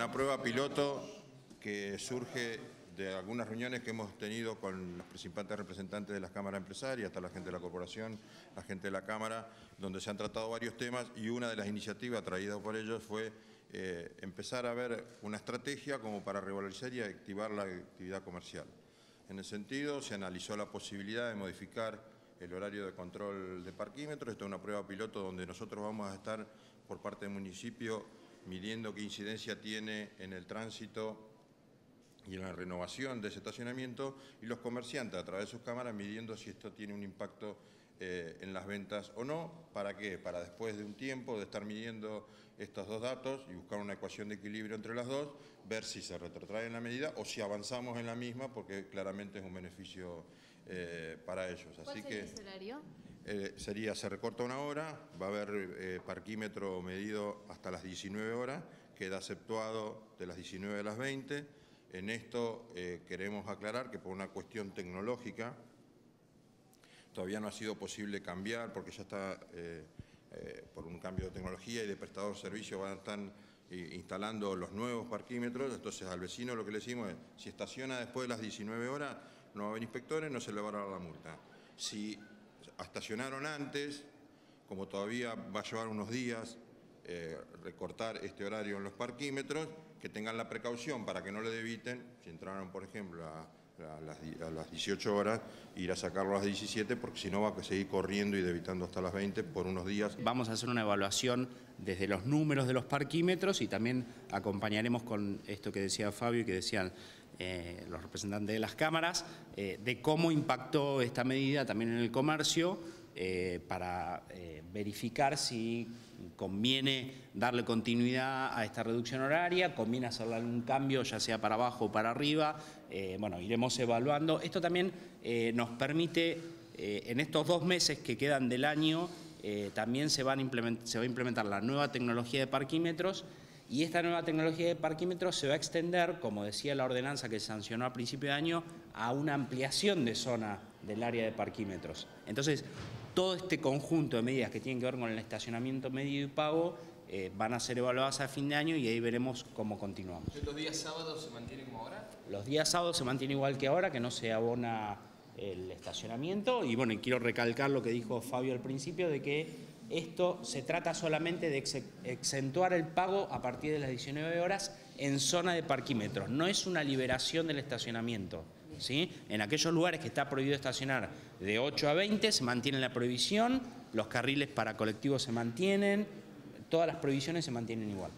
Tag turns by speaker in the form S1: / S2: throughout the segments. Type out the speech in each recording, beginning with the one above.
S1: una prueba piloto que surge de algunas reuniones que hemos tenido con los principales representantes de las cámaras empresarias, hasta la gente de la corporación, la gente de la Cámara, donde se han tratado varios temas y una de las iniciativas traídas por ellos fue eh, empezar a ver una estrategia como para revalorizar y activar la actividad comercial. En ese sentido, se analizó la posibilidad de modificar el horario de control de parquímetros. Esta es una prueba piloto donde nosotros vamos a estar por parte del municipio midiendo qué incidencia tiene en el tránsito y en la renovación de ese estacionamiento y los comerciantes a través de sus cámaras midiendo si esto tiene un impacto eh, en las ventas o no. ¿Para qué? Para después de un tiempo de estar midiendo estos dos datos y buscar una ecuación de equilibrio entre las dos, ver si se retrotrae en la medida o si avanzamos en la misma porque claramente es un beneficio eh, para ellos.
S2: Así que, el horario?
S1: Eh, sería, se recorta una hora, va a haber eh, parquímetro medido hasta las 19 horas, queda aceptuado de las 19 a las 20. En esto queremos aclarar que por una cuestión tecnológica todavía no ha sido posible cambiar porque ya está por un cambio de tecnología y de prestador de servicio van a estar instalando los nuevos parquímetros, entonces al vecino lo que le decimos es, si estaciona después de las 19 horas, no va a haber inspectores, no se le va a dar la multa. Si estacionaron antes, como todavía va a llevar unos días eh, recortar este horario en los parquímetros, que tengan la precaución para que no le debiten, si entraron, por ejemplo, a, las, 18 horas, ir a sacarlo a las 17, porque si no va a seguir corriendo y debitando hasta las 20 por unos días.
S3: Vamos a hacer una evaluación desde los números de los parquímetros y también acompañaremos con esto que decía Fabio y que decían eh, los representantes de las cámaras, eh, de cómo impactó esta medida también en el comercio eh, para verificar si conviene darle continuidad a esta reducción horaria, conviene hacerle algún cambio, ya sea para abajo o para arriba. bueno, iremos evaluando. Esto también nos permite, en estos dos meses que quedan del año, también se, va a implementar la nueva tecnología de parquímetros y esta nueva tecnología de parquímetros se va a extender, como decía la ordenanza que se sancionó a principio de año, a una ampliación de zona del área de parquímetros. Entonces, todo este conjunto de medidas que tienen que ver con el estacionamiento medido y pago eh, van a ser evaluadas a fin de año y ahí veremos cómo continuamos.
S4: ¿Los días sábados se mantienen como ahora?
S3: Los días sábados se mantiene igual que ahora, que no se abona el estacionamiento. Y bueno, quiero recalcar lo que dijo Fabio al principio, de que esto se trata solamente de exentuar el pago a partir de las 19 horas en zona de parquímetros. No es una liberación del estacionamiento. ¿sí? En aquellos lugares que está prohibido estacionar de 8 a 20 se mantiene la prohibición, los carriles para colectivos se mantienen, todas las prohibiciones se mantienen igual.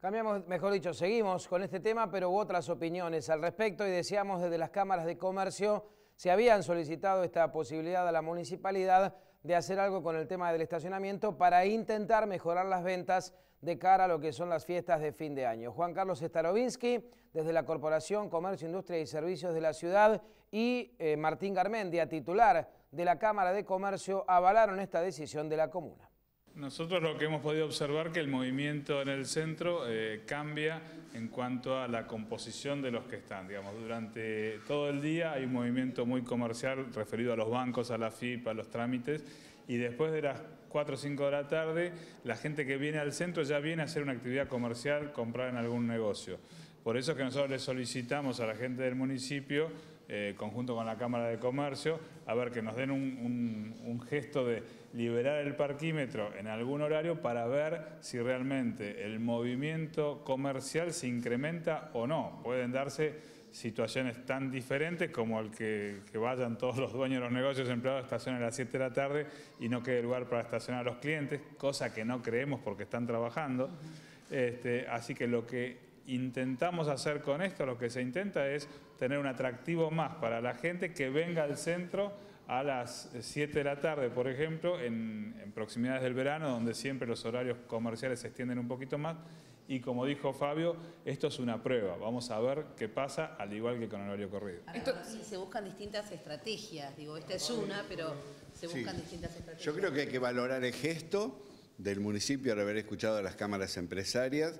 S5: Cambiamos, mejor dicho, seguimos con este tema, pero hubo otras opiniones al respecto y deseamos desde las cámaras de comercio se habían solicitado esta posibilidad a la municipalidad de hacer algo con el tema del estacionamiento para intentar mejorar las ventas de cara a lo que son las fiestas de fin de año. Juan Carlos Starovinsky, desde la Corporación Comercio, Industria y Servicios de la Ciudad, y eh, Martín Garmendia, titular de la Cámara de Comercio, avalaron esta decisión de la comuna.
S6: Nosotros lo que hemos podido observar que el movimiento en el centro eh, cambia en cuanto a la composición de los que están. Digamos, durante todo el día hay un movimiento muy comercial referido a los bancos, a la FIP, a los trámites, y después de las 4 o 5 de la tarde, la gente que viene al centro ya viene a hacer una actividad comercial, comprar en algún negocio. Por eso es que nosotros le solicitamos a la gente del municipio eh, conjunto con la Cámara de Comercio, a ver que nos den un, gesto de liberar el parquímetro en algún horario para ver si realmente el movimiento comercial se incrementa o no. Pueden darse situaciones tan diferentes como el que, vayan todos los dueños de los negocios empleados a estacionar a las 7 de la tarde y no quede lugar para estacionar a los clientes, cosa que no creemos porque están trabajando. Este, así que lo que intentamos hacer con esto, lo que se intenta es tener un atractivo más para la gente que venga al centro a las 7 de la tarde, por ejemplo, en, proximidades del verano, donde siempre los horarios comerciales se extienden un poquito más. Y como dijo Fabio, esto es una prueba. Vamos a ver qué pasa, al igual que con el horario corrido.
S7: Esto, sí, se buscan distintas estrategias. Digo, esta es una, pero se buscan distintas estrategias.
S8: Yo creo que hay que valorar el gesto del municipio al haber escuchado a las cámaras empresarias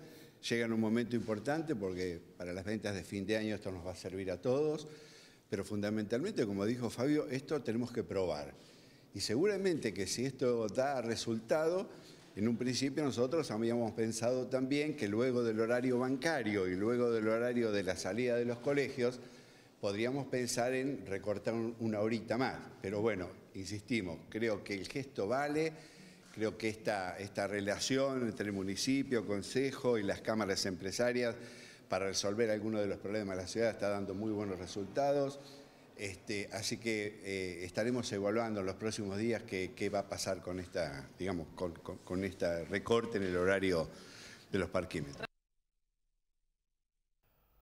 S8: llega en un momento importante porque para las ventas de fin de año esto nos va a servir a todos, pero fundamentalmente, como dijo Fabio, esto tenemos que probar. Y seguramente que si esto da resultado, En un principio nosotros habíamos pensado también que luego del horario bancario y luego del horario de la salida de los colegios, podríamos pensar en recortar una horita más. Pero bueno, insistimos, creo que el gesto vale, creo que esta, esta relación entre el municipio, consejo y las cámaras empresarias para resolver algunos de los problemas de la ciudad está dando muy buenos resultados. Este, así que eh, estaremos evaluando en los próximos días qué, va a pasar con esta, digamos, con, con, con este recorte en el horario de los parquímetros.